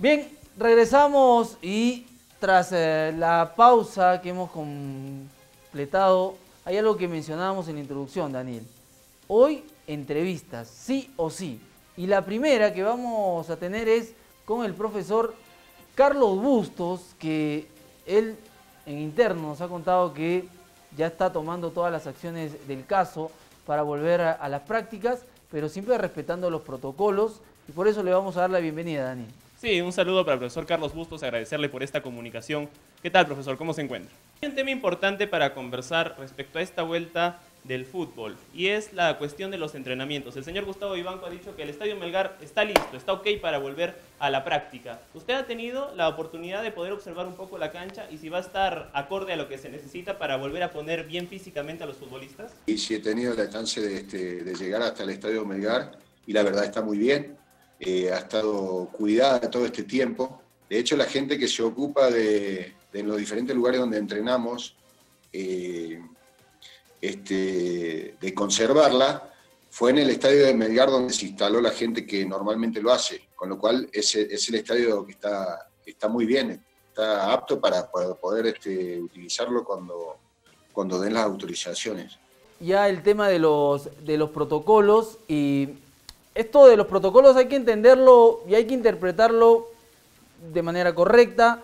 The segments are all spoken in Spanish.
Bien, regresamos y tras eh, la pausa que hemos completado, hay algo que mencionábamos en la introducción, Daniel. Hoy entrevistas, sí o sí. Y la primera que vamos a tener es con el profesor Carlos Bustos, que él en interno nos ha contado que ya está tomando todas las acciones del caso para volver a, a las prácticas, pero siempre respetando los protocolos. Y por eso le vamos a dar la bienvenida, Daniel. Sí, un saludo para el profesor Carlos Bustos, agradecerle por esta comunicación. ¿Qué tal, profesor? ¿Cómo se encuentra? Hay un tema importante para conversar respecto a esta vuelta del fútbol y es la cuestión de los entrenamientos. El señor Gustavo Ibanco ha dicho que el Estadio Melgar está listo, está ok para volver a la práctica. ¿Usted ha tenido la oportunidad de poder observar un poco la cancha y si va a estar acorde a lo que se necesita para volver a poner bien físicamente a los futbolistas? Y si he tenido la chance de, este, de llegar hasta el Estadio Melgar y la verdad está muy bien eh, ha estado cuidada todo este tiempo. De hecho, la gente que se ocupa de, de los diferentes lugares donde entrenamos, eh, este, de conservarla, fue en el estadio de Melgar donde se instaló la gente que normalmente lo hace, con lo cual es, es el estadio que está, está muy bien, está apto para, para poder este, utilizarlo cuando, cuando den las autorizaciones. Ya el tema de los, de los protocolos y esto de los protocolos hay que entenderlo y hay que interpretarlo de manera correcta.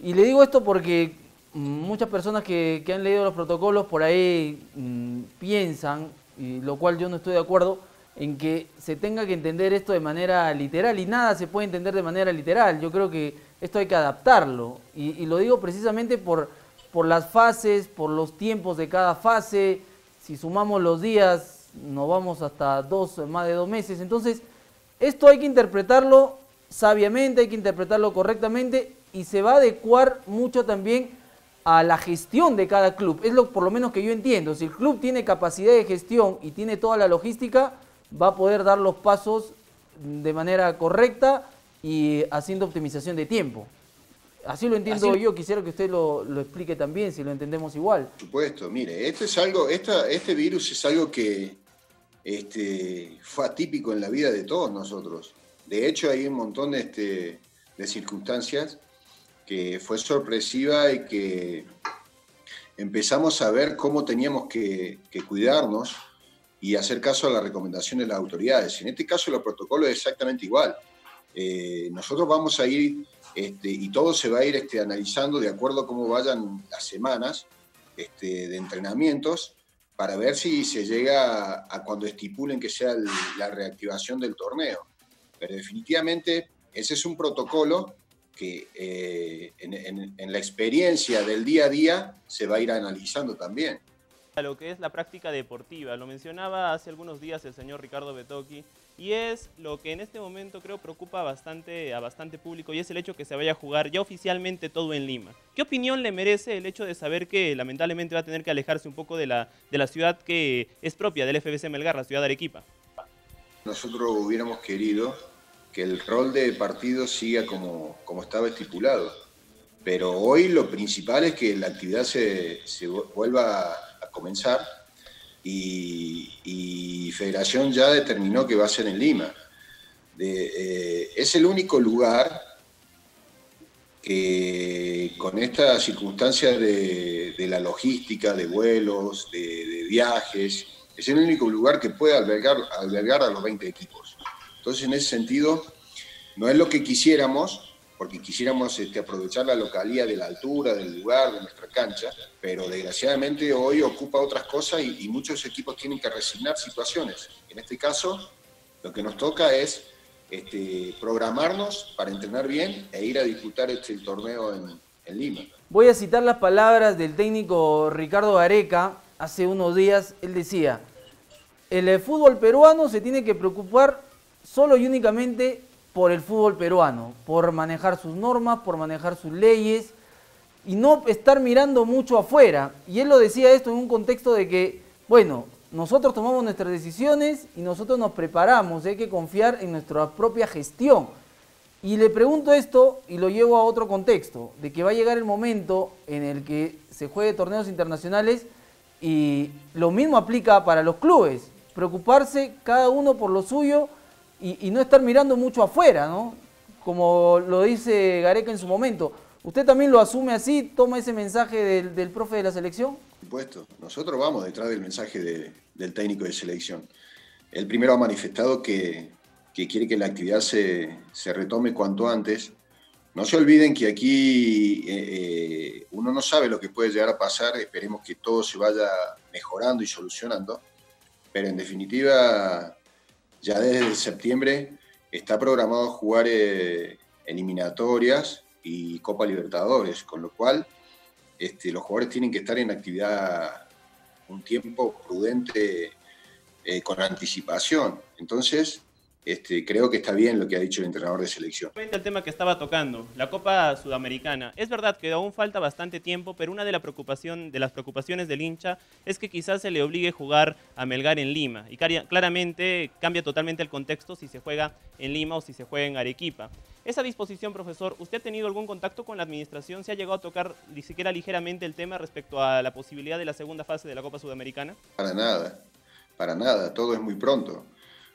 Y le digo esto porque muchas personas que, han leído los protocolos por ahí mmm, piensan, y lo cual yo no estoy de acuerdo, en que se tenga que entender esto de manera literal y nada se puede entender de manera literal. Yo creo que esto hay que adaptarlo y, y lo digo precisamente por, por las fases, por los tiempos de cada fase. Si sumamos los días, nos vamos hasta dos, más de dos meses. Entonces, esto hay que interpretarlo sabiamente, hay que interpretarlo correctamente y se va a adecuar mucho también a la gestión de cada club. Es lo por lo menos que yo entiendo. Si el club tiene capacidad de gestión y tiene toda la logística, va a poder dar los pasos de manera correcta y haciendo optimización de tiempo. Así lo entiendo Así... yo, quisiera que usted lo, lo, explique también, si lo entendemos igual. Por supuesto, mire, esto es algo, esta, este virus es algo que, este, fue atípico en la vida de todos nosotros. De hecho, hay un montón de, este, de circunstancias que fue sorpresiva y que empezamos a ver cómo teníamos que, que, cuidarnos y hacer caso a las recomendaciones de las autoridades. En este caso, los protocolos es exactamente igual. Eh, nosotros vamos a ir, este, y todo se va a ir este, analizando de acuerdo a cómo vayan las semanas este, de entrenamientos para ver si se llega a, cuando estipulen que sea el, la reactivación del torneo. Pero definitivamente ese es un protocolo que eh, en, en, en, la experiencia del día a día se va a ir analizando también. A lo que es la práctica deportiva, lo mencionaba hace algunos días el señor Ricardo Betoki, y es lo que en este momento creo preocupa bastante, a bastante público y es el hecho que se vaya a jugar ya oficialmente todo en Lima. ¿Qué opinión le merece el hecho de saber que lamentablemente va a tener que alejarse un poco de la, de la ciudad que es propia del FBC Melgar, la ciudad de Arequipa? Nosotros hubiéramos querido que el rol de partido siga como, como estaba estipulado, pero hoy lo principal es que la actividad se, se vuelva a comenzar y, y, Federación ya determinó que va a ser en Lima. Eh, es el único lugar que con esta circunstancia de, la logística, de vuelos, de, de, viajes, es el único lugar que puede albergar, albergar a los 20 equipos. Entonces, en ese sentido, no es lo que quisiéramos, porque quisiéramos este, aprovechar la localía de la altura, del lugar, de nuestra cancha, pero desgraciadamente hoy ocupa otras cosas y, muchos equipos tienen que resignar situaciones. En este caso, lo que nos toca es este, programarnos para entrenar bien e ir a disputar este el torneo en, Lima. Voy a citar las palabras del técnico Ricardo Gareca hace unos días. Él decía, el fútbol peruano se tiene que preocupar solo y únicamente por el fútbol peruano, por manejar sus normas, por manejar sus leyes y no estar mirando mucho afuera. Y él lo decía esto en un contexto de que, bueno, nosotros tomamos nuestras decisiones y nosotros nos preparamos, hay que confiar en nuestra propia gestión. Y le pregunto esto y lo llevo a otro contexto, de que va a llegar el momento en el que se juegue torneos internacionales y lo mismo aplica para los clubes, preocuparse cada uno por lo suyo y, no estar mirando mucho afuera, ¿no? como lo dice Gareca en su momento. ¿Usted también lo asume así? ¿Toma ese mensaje del, del profe de la selección? Por supuesto, nosotros vamos detrás del mensaje de, del técnico de selección. El primero ha manifestado que, que quiere que la actividad se, se, retome cuanto antes. No se olviden que aquí eh, eh, uno no sabe lo que puede llegar a pasar, esperemos que todo se vaya mejorando y solucionando, pero en definitiva ya desde septiembre está programado jugar eh, eliminatorias y Copa Libertadores, con lo cual este, los jugadores tienen que estar en actividad un tiempo prudente eh, con anticipación. Entonces, este, creo que está bien lo que ha dicho el entrenador de selección. El tema que estaba tocando, la Copa Sudamericana. Es verdad que aún falta bastante tiempo, pero una de, la preocupación, de las preocupaciones del hincha es que quizás se le obligue a jugar a Melgar en Lima. Y claramente cambia totalmente el contexto si se juega en Lima o si se juega en Arequipa. Esa disposición, profesor, ¿usted ha tenido algún contacto con la administración? ¿Se ha llegado a tocar ni siquiera ligeramente el tema respecto a la posibilidad de la segunda fase de la Copa Sudamericana? Para nada, para nada, todo es muy pronto.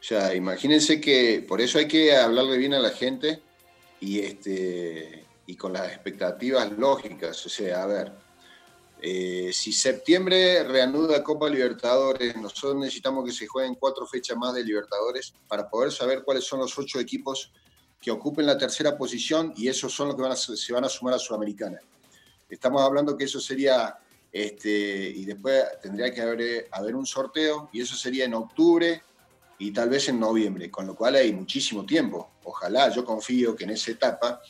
O sea, imagínense que por eso hay que hablarle bien a la gente y, este, y con las expectativas lógicas. O sea, a ver, eh, si septiembre reanuda Copa Libertadores, nosotros necesitamos que se jueguen cuatro fechas más de Libertadores para poder saber cuáles son los ocho equipos que ocupen la tercera posición y esos son los que van a, se van a sumar a Sudamericana. Estamos hablando que eso sería, este, y después tendría que haber, haber un sorteo y eso sería en octubre y tal vez en noviembre, con lo cual hay muchísimo tiempo. Ojalá, yo confío que en esa etapa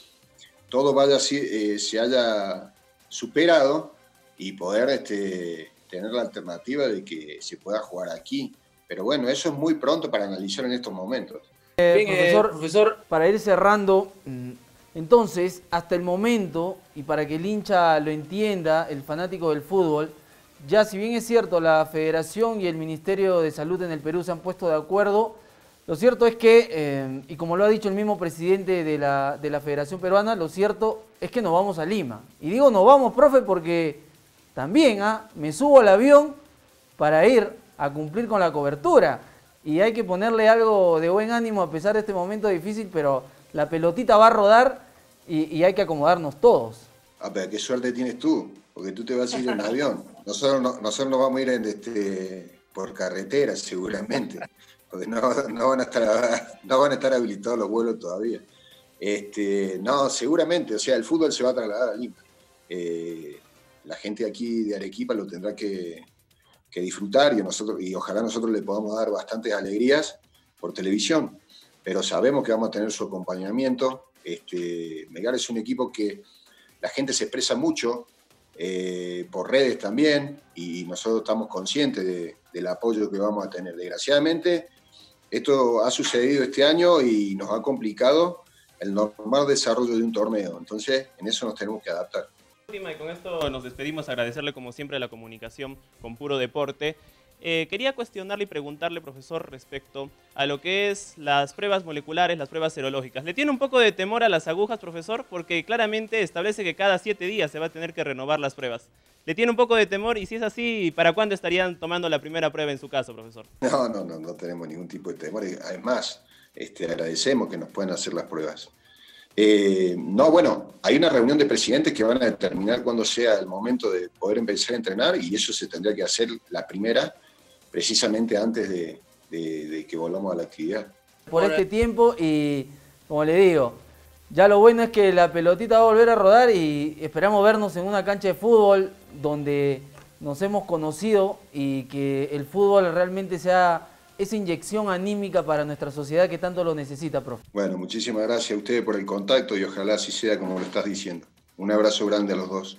todo vaya eh, se haya superado y poder este, tener la alternativa de que se pueda jugar aquí. Pero bueno, eso es muy pronto para analizar en estos momentos. Eh, Bien, profesor, eh, profesor, para ir cerrando, mm, entonces, hasta el momento, y para que el hincha lo entienda, el fanático del fútbol, ya si bien es cierto, la Federación y el Ministerio de Salud en el Perú se han puesto de acuerdo, lo cierto es que, eh, y como lo ha dicho el mismo presidente de la, de la Federación Peruana, lo cierto es que nos vamos a Lima. Y digo nos vamos, profe, porque también ¿ah? me subo al avión para ir a cumplir con la cobertura. Y hay que ponerle algo de buen ánimo a pesar de este momento difícil, pero la pelotita va a rodar y, y hay que acomodarnos todos. Ah, pero qué suerte tienes tú, porque tú te vas a ir en avión. Nosotros, no, nosotros nos vamos a ir en este, por carretera seguramente, porque no, no, van a estar, no van a estar habilitados los vuelos todavía. Este, no, seguramente, o sea, el fútbol se va a trasladar a Lima. Eh, la gente aquí de Arequipa lo tendrá que, que, disfrutar y, nosotros, y ojalá nosotros le podamos dar bastantes alegrías por televisión, pero sabemos que vamos a tener su acompañamiento. Este, Megar es un equipo que la gente se expresa mucho, eh, por redes también, y nosotros estamos conscientes de, del apoyo que vamos a tener. Desgraciadamente, esto ha sucedido este año y nos ha complicado el normal desarrollo de un torneo. Entonces, en eso nos tenemos que adaptar. Y con esto nos despedimos, agradecerle como siempre la comunicación con Puro Deporte. Eh, quería cuestionarle y preguntarle, profesor, respecto a lo que es las pruebas moleculares, las pruebas serológicas. ¿Le tiene un poco de temor a las agujas, profesor? Porque claramente establece que cada siete días se va a tener que renovar las pruebas. ¿Le tiene un poco de temor? Y si es así, ¿para cuándo estarían tomando la primera prueba en su caso, profesor? No, no, no, no tenemos ningún tipo de temor. Además, este, agradecemos que nos puedan hacer las pruebas. Eh, no, bueno, hay una reunión de presidentes que van a determinar cuándo sea el momento de poder empezar a entrenar y eso se tendría que hacer la primera precisamente antes de, que volvamos a la actividad. Por este tiempo y, como le digo, ya lo bueno es que la pelotita va a volver a rodar y esperamos vernos en una cancha de fútbol donde nos hemos conocido y que el fútbol realmente sea esa inyección anímica para nuestra sociedad que tanto lo necesita, profe. Bueno, muchísimas gracias a ustedes por el contacto y ojalá así sea como lo estás diciendo. Un abrazo grande a los dos.